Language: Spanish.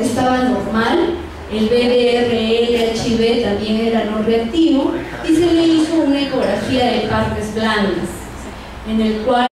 estaba normal, el BDRL HIV también era no reactivo y se le hizo una ecografía de partes blandas, en el cual